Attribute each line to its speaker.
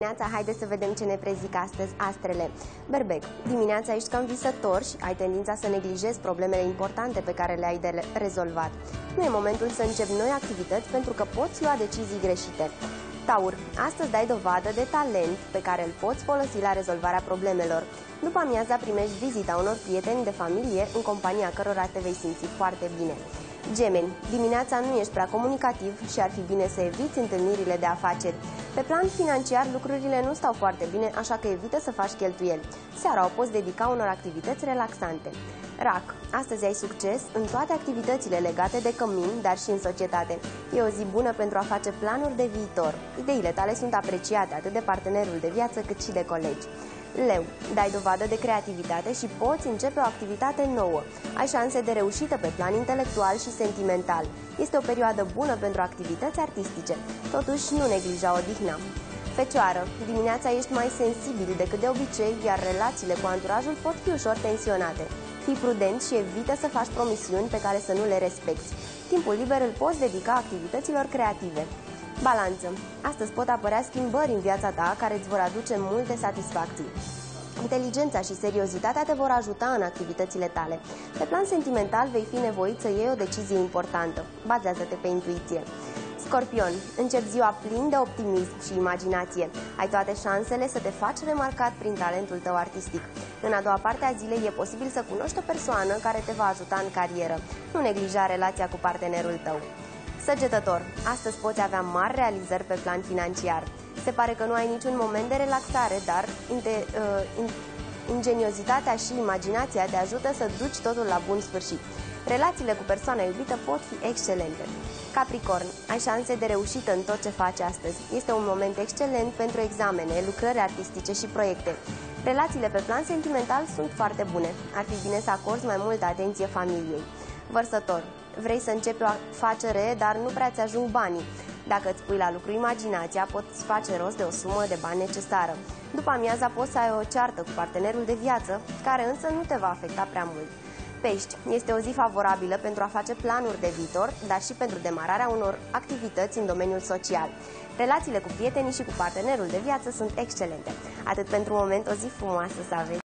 Speaker 1: Dimineața, haideți să vedem ce ne prezic astăzi astrele. Berbec, dimineața ești cam visător și ai tendința să neglijezi problemele importante pe care le ai de rezolvat. Nu e momentul să începi noi activități pentru că poți lua decizii greșite. Taur, astăzi dai dovadă de talent pe care îl poți folosi la rezolvarea problemelor. După amiaza primești vizita unor prieteni de familie în compania cărora te vei simți foarte bine. Gemeni, dimineața nu ești prea comunicativ și ar fi bine să eviți întâlnirile de afaceri. Pe plan financiar, lucrurile nu stau foarte bine, așa că evită să faci cheltuieli. Seara o poți dedica unor activități relaxante. Rac, astăzi ai succes în toate activitățile legate de cămin, dar și în societate. E o zi bună pentru a face planuri de viitor. Ideile tale sunt apreciate atât de partenerul de viață cât și de colegi. Leu, dai dovadă de creativitate și poți începe o activitate nouă. Ai șanse de reușită pe plan intelectual și sentimental. Este o perioadă bună pentru activități artistice. Totuși, nu neglija odihna. Fecioară, dimineața ești mai sensibil decât de obicei, iar relațiile cu anturajul pot fi ușor tensionate. Fii prudent și evită să faci promisiuni pe care să nu le respecti. Timpul liber îl poți dedica activităților creative. Balanță. Astăzi pot apărea schimbări în viața ta care îți vor aduce multe satisfacții. Inteligența și seriozitatea te vor ajuta în activitățile tale. Pe plan sentimental vei fi nevoit să iei o decizie importantă. Bazează-te pe intuiție. Scorpion, încep ziua plin de optimism și imaginație. Ai toate șansele să te faci remarcat prin talentul tău artistic. În a doua parte a zilei e posibil să cunoști o persoană care te va ajuta în carieră. Nu neglija relația cu partenerul tău. Săgetător, astăzi poți avea mari realizări pe plan financiar. Se pare că nu ai niciun moment de relaxare, dar inte, uh, ingeniozitatea și imaginația te ajută să duci totul la bun sfârșit. Relațiile cu persoana iubită pot fi excelente. Capricorn, ai șanse de reușită în tot ce faci astăzi. Este un moment excelent pentru examene, lucrări artistice și proiecte. Relațiile pe plan sentimental sunt foarte bune. Ar fi bine să acorzi mai multă atenție familiei. Vărsător, vrei să începi o afacere, dar nu prea ți ajung banii. Dacă îți pui la lucru imaginația, poți face rost de o sumă de bani necesară. După amiaza poți să ai o ceartă cu partenerul de viață, care însă nu te va afecta prea mult. Pești. Este o zi favorabilă pentru a face planuri de viitor, dar și pentru demararea unor activități în domeniul social. Relațiile cu prietenii și cu partenerul de viață sunt excelente. Atât pentru moment, o zi frumoasă să aveți!